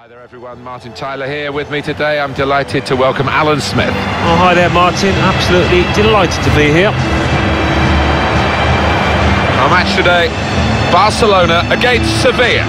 Hi there, everyone. Martin Tyler here with me today. I'm delighted to welcome Alan Smith. Oh, hi there, Martin. Absolutely delighted to be here. Our match today Barcelona against Sevilla.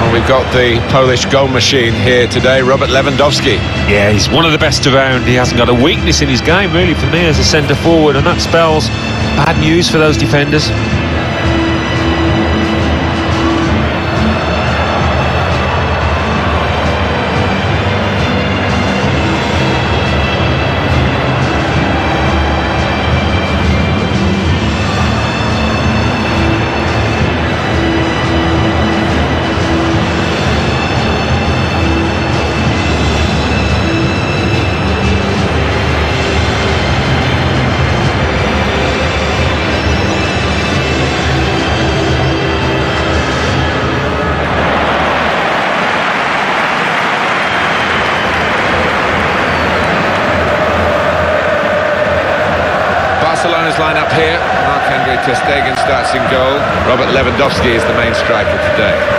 Well, we've got the Polish goal machine here today, Robert Lewandowski. Yeah, he's one of the best around. He hasn't got a weakness in his game, really, for me, as a centre forward, and that spells bad news for those defenders. Lewandowski is the main striker today.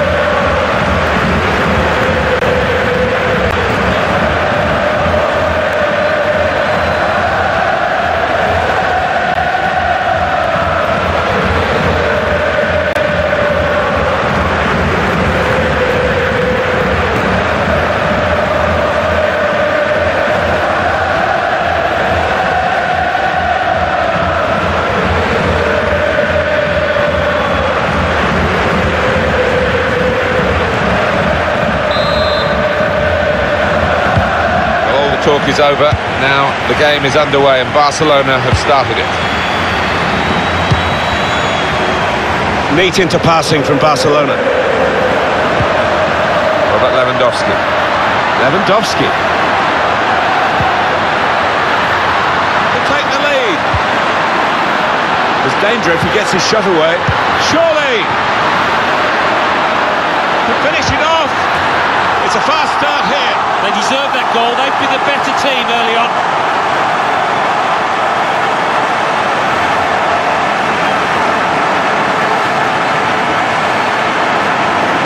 Is over. Now the game is underway and Barcelona have started it. Neat into passing from Barcelona. Robert Lewandowski. Lewandowski. To take the lead. There's danger if he gets his shot away. Surely! To finish it off. It's a fast start here. They deserve that goal. They've been the better team early on.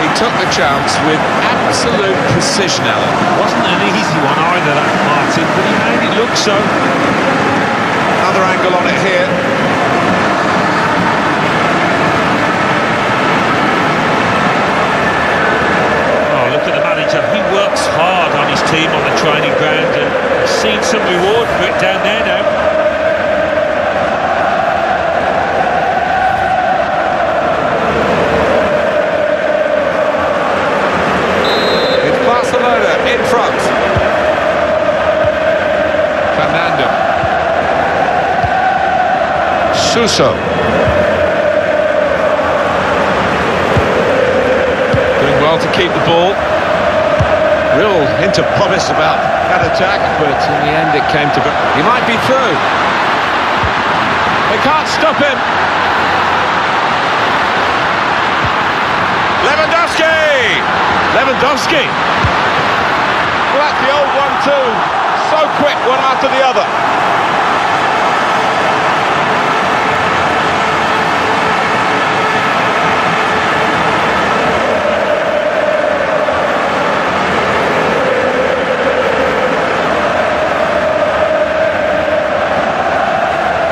He took the chance with absolute precision, Alan. Wasn't an easy one either, that Martin, but he made it look so. Another angle on it here. Oh, look at the manager. He works hard on his team on the training ground and he's seen some reward for it down there now. It's Barcelona in front. Fernando. Suso. Doing well to keep the ball. Real hint of promise about that attack, but in the end it came to... He might be through. They can't stop him. Lewandowski! Lewandowski! Well, that's the old one too. So quick, one after the other.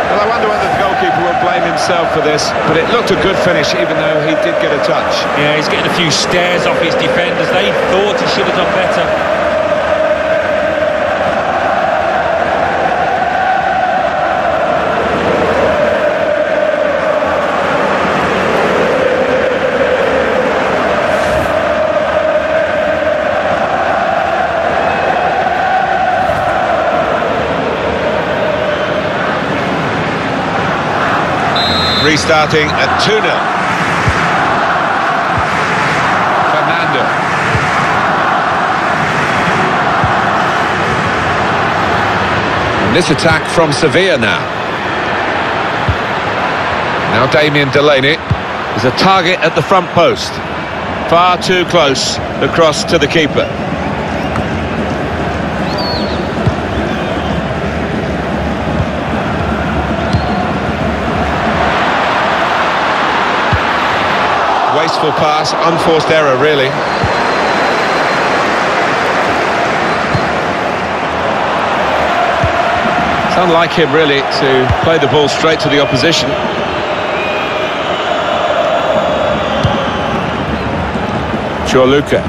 Well, I wonder whether the goalkeeper will blame himself for this, but it looked a good finish, even though he did get a touch. Yeah, he's getting a few stares off his defenders. They thought he should have done better. Restarting at 2 0. Fernando. And this attack from Sevilla now. Now Damien Delaney. is a target at the front post. Far too close. The cross to the keeper. Pass, unforced error, really. It's unlike him, really, to play the ball straight to the opposition. Luca.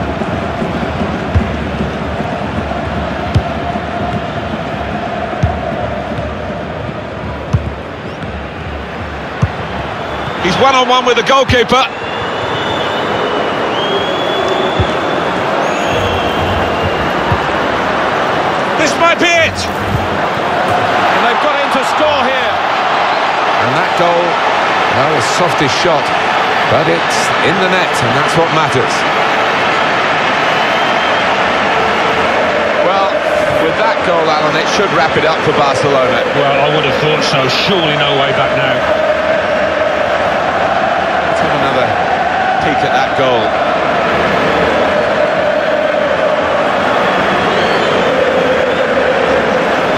He's one-on-one -on -one with the goalkeeper. Might be it! And they've got him to score here. And that goal, well, a softest shot, but it's in the net, and that's what matters. Well, with that goal, Alan, it should wrap it up for Barcelona. Well, I would have thought so. Surely no way back now. Let's have another peek at that goal.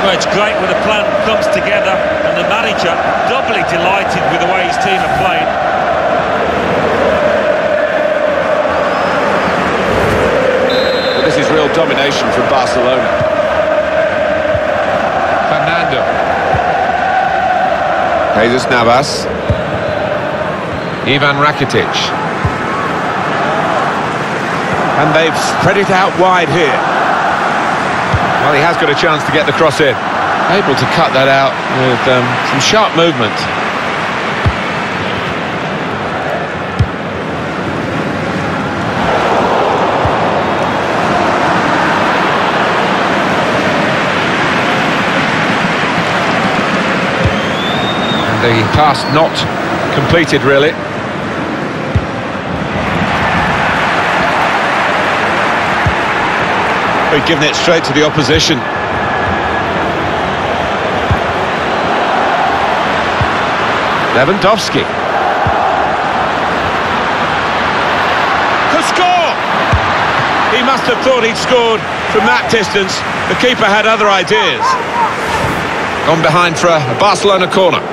Well, it's great when a plan comes together and the manager doubly delighted with the way his team are playing. Well, this is real domination from Barcelona. Fernando. Jesus Navas. Ivan Rakitic. And they've spread it out wide here. Well, he has got a chance to get the cross in. Able to cut that out with um, some sharp movement. And the pass not completed, really. We've given it straight to the opposition. Lewandowski. Could score! He must have thought he'd scored from that distance. The keeper had other ideas. Gone behind for a Barcelona corner.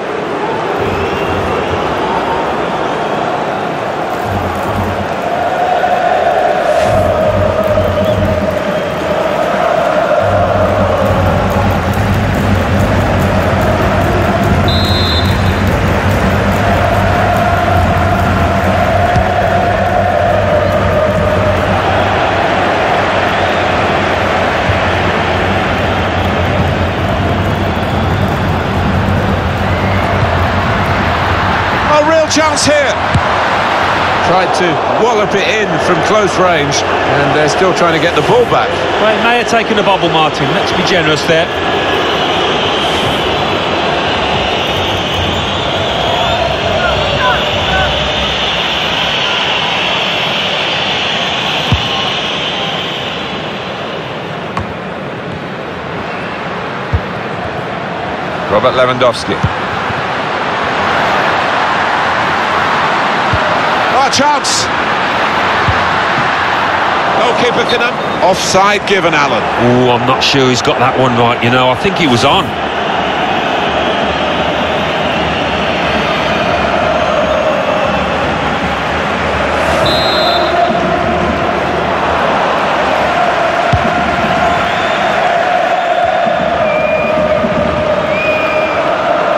Tried to wallop it in from close range, and they're still trying to get the ball back. Well, it may have taken a bubble, Martin. Let's be generous there. Robert Lewandowski. Chance. Goalkeeper can offside given, Alan. Oh, I'm not sure he's got that one right, you know. I think he was on.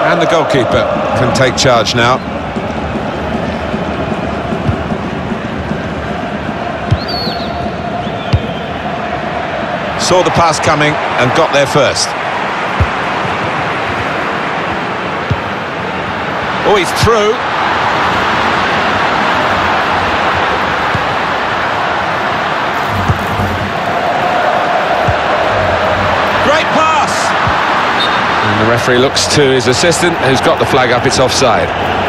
And the goalkeeper can take charge now. Saw the pass coming and got there first. Oh, he's through. Great pass! And the referee looks to his assistant, who's got the flag up, it's offside.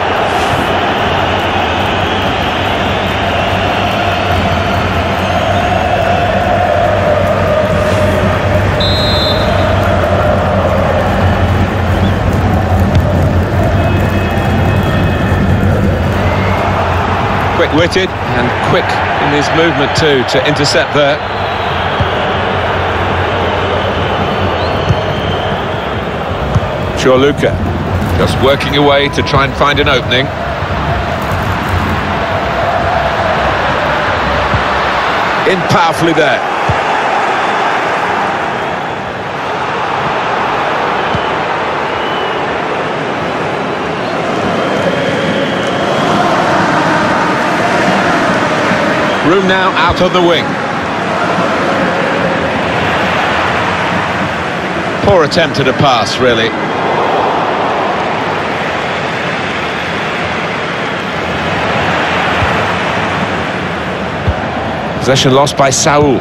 quick-witted and quick in his movement too to intercept there. Chorluka just working away to try and find an opening. In powerfully there. Room now out of the wing. Poor attempt at a pass, really. Possession lost by Saul.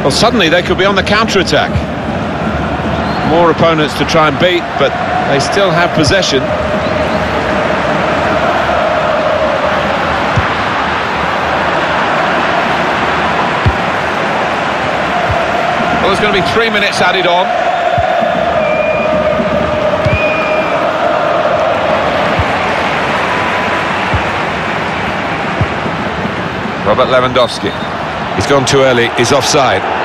Well, suddenly they could be on the counter-attack. More opponents to try and beat, but they still have possession. Well, there's going to be three minutes added on. Robert Lewandowski. He's gone too early, he's offside.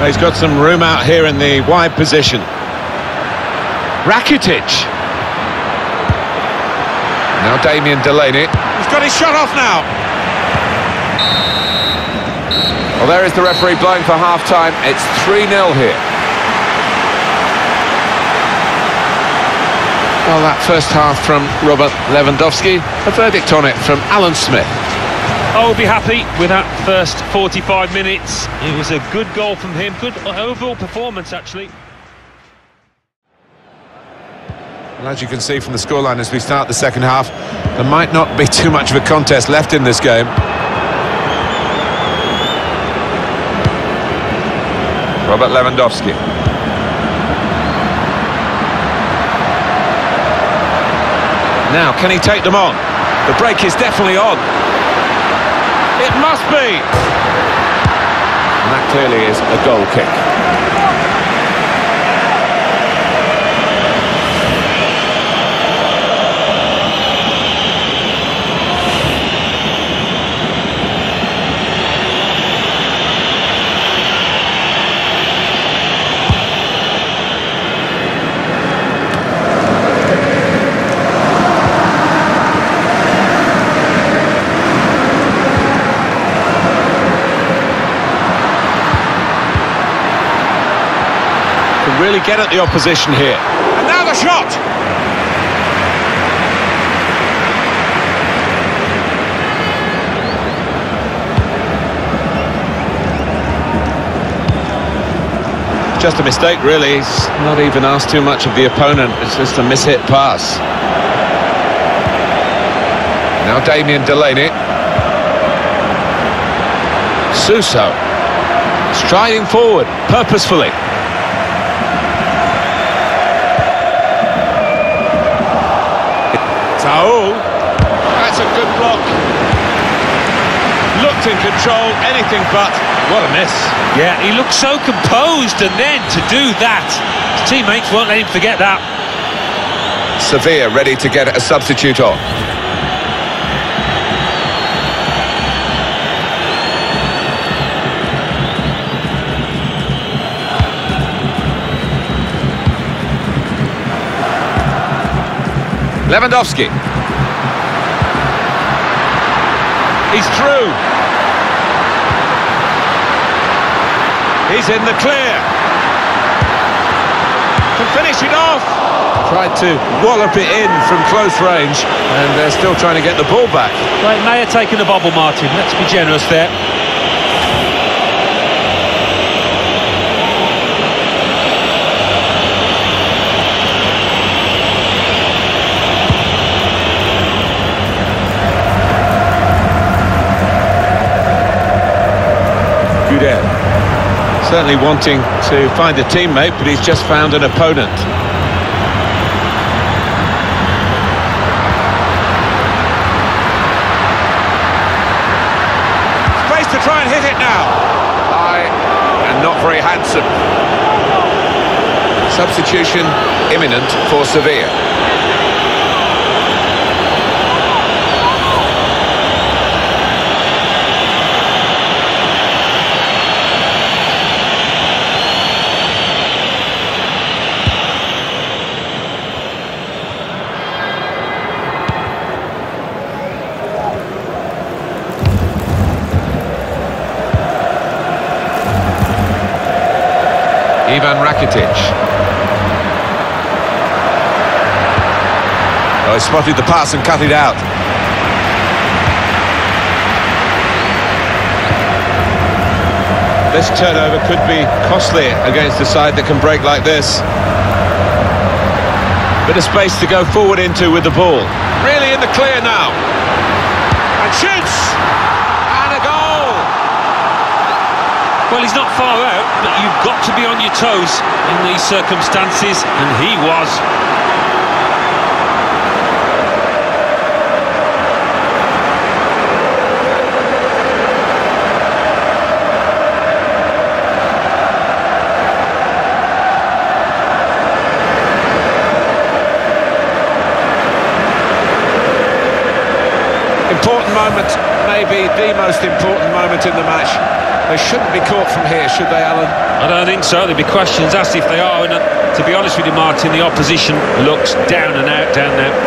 He's got some room out here in the wide position. Rakitic. Now Damien Delaney. He's got his shot off now. Well, there is the referee blowing for half-time. It's 3-0 here. Well, that first half from Robert Lewandowski. A verdict on it from Alan Smith. I'll be happy with that first 45 minutes. It was a good goal from him, good uh, overall performance actually. Well, as you can see from the scoreline as we start the second half, there might not be too much of a contest left in this game. Robert Lewandowski. Now, can he take them on? The break is definitely on. It must be! And that clearly is a goal kick. Really get at the opposition here. And now the shot! Just a mistake, really. He's not even asked too much of the opponent. It's just a mishit pass. Now Damien Delaney. Suso. Striding forward, purposefully. Saul. That's a good block. Looked in control, anything but. What a miss. Yeah, he looked so composed and then to do that, his teammates won't let him forget that. Sevilla ready to get a substitute on. Lewandowski. He's through. He's in the clear. Can finish it off. Tried to wallop it in from close range, and they're still trying to get the ball back. May have taken the bubble, Martin. Let's be generous there. Certainly wanting to find a teammate, but he's just found an opponent. Space to try and hit it now. High and not very handsome. Substitution imminent for Sevilla. Ivan Rakitic. Oh, he spotted the pass and cut it out. This turnover could be costly against a side that can break like this. Bit of space to go forward into with the ball. Really in the clear now. And shoots! And a goal! Well, he's not far out, but you've got to be on your toes in these circumstances, and he was. Important moment, maybe the most important moment in the match. They shouldn't be caught from here, should they, Alan? I don't think so. There'd be questions asked if they are. And uh, to be honest with you, Martin, the opposition looks down and out, down and out.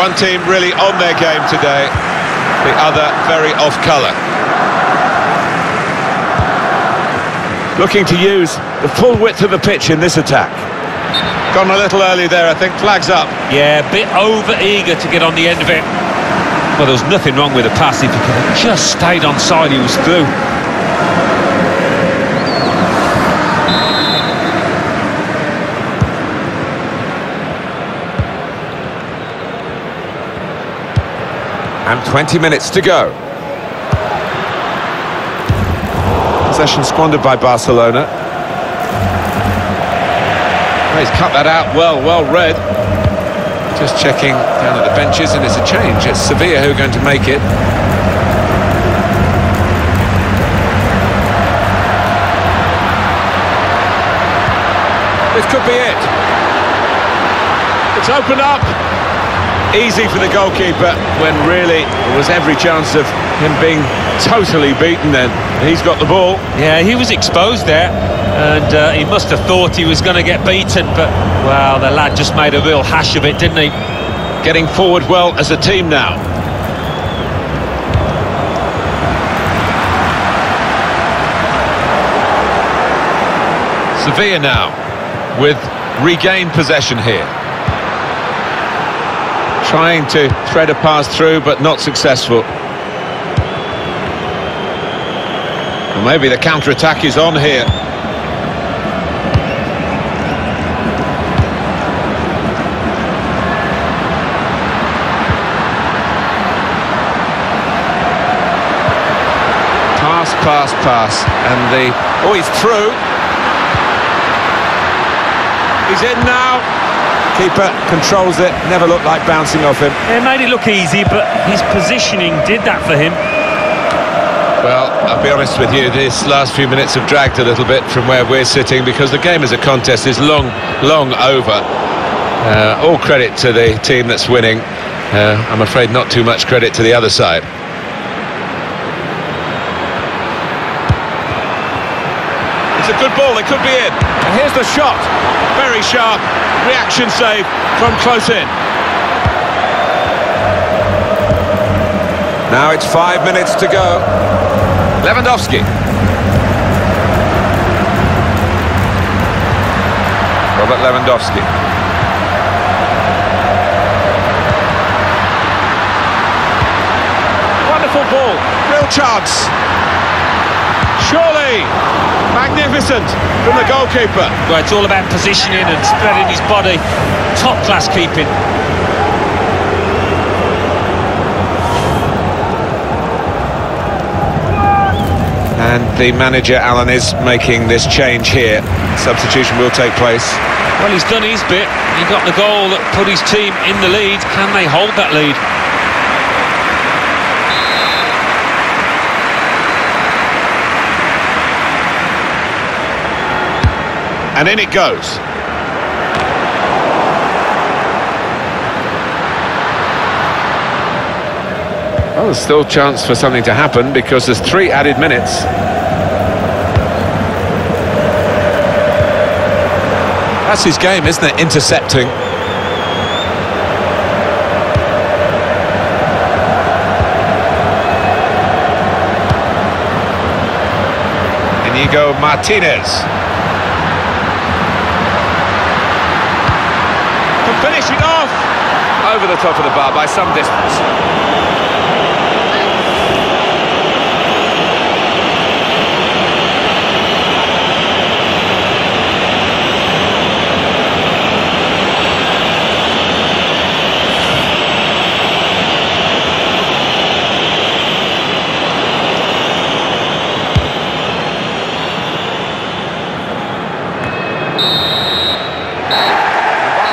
One team really on their game today, the other very off colour. Looking to use the full width of the pitch in this attack. Gone a little early there, I think. Flags up. Yeah, a bit over eager to get on the end of it. Well, there was nothing wrong with the pass. If he could have just stayed on side, he was through. And 20 minutes to go. Possession squandered by Barcelona. Oh, he's cut that out well, well read. Just checking down at the benches, and it's a change. It's Sevilla who are going to make it. This could be it. It's opened up. Easy for the goalkeeper when really there was every chance of him being totally beaten then. He's got the ball. Yeah, he was exposed there, and uh, he must have thought he was going to get beaten, but, well, the lad just made a real hash of it, didn't he? Getting forward well as a team now. Sevilla now with regained possession here. Trying to thread a pass through, but not successful. Well, maybe the counter-attack is on here. Pass, pass, pass. And the... Oh, he's through. He's in now. Keeper controls it, never looked like bouncing off him. It made it look easy, but his positioning did that for him. Well, I'll be honest with you, this last few minutes have dragged a little bit from where we're sitting because the game as a contest is long, long over. Uh, all credit to the team that's winning. Uh, I'm afraid not too much credit to the other side. It's a good ball, it could be in. And here's the shot. Very sharp. Reaction save from close in. Now it's five minutes to go. Lewandowski. Robert Lewandowski. Wonderful ball. Real chance. Surely. Magnificent from the goalkeeper. Well, it's all about positioning and spreading his body. Top class keeping. And the manager, Alan, is making this change here. Substitution will take place. Well, he's done his bit. He got the goal that put his team in the lead. Can they hold that lead? And in it goes. Well, there's still chance for something to happen because there's three added minutes. That's his game, isn't it? Intercepting. Inigo Martinez. Can finish it off! Over the top of the bar by some distance.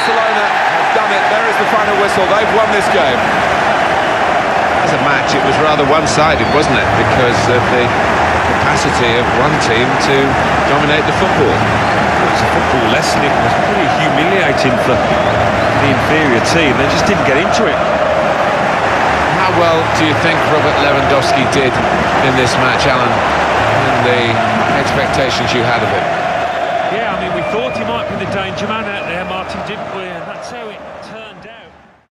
Barcelona have done it. There is the final whistle. They've won this game. As a match, it was rather one-sided, wasn't it? Because of the capacity of one team to dominate the football. It was a football lesson. It was pretty humiliating for the inferior team. They just didn't get into it. How well do you think Robert Lewandowski did in this match, Alan? And the expectations you had of him? Yeah, I mean, we thought he might be the danger man out there, Martin, didn't we? And that's how it turned.